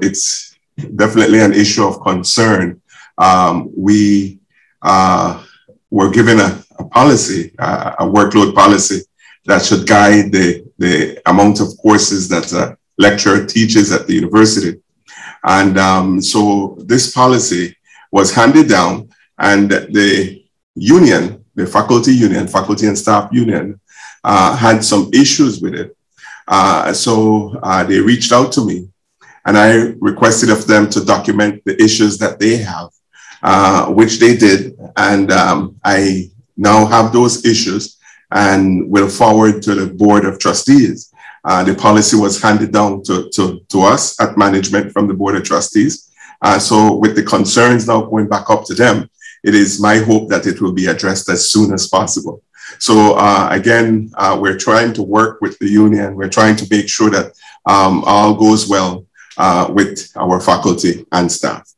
It's definitely an issue of concern. Um, we uh, were given a, a policy, uh, a workload policy that should guide the, the amount of courses that a lecturer teaches at the university. And um, so this policy was handed down and the union, the faculty union, faculty and staff union, uh, had some issues with it. Uh, so uh, they reached out to me and I requested of them to document the issues that they have, uh, which they did. And um, I now have those issues and will forward to the Board of Trustees. Uh, the policy was handed down to, to, to us at management from the Board of Trustees. Uh, so with the concerns now going back up to them, it is my hope that it will be addressed as soon as possible. So uh, again, uh, we're trying to work with the union. We're trying to make sure that um, all goes well uh, with our faculty and staff.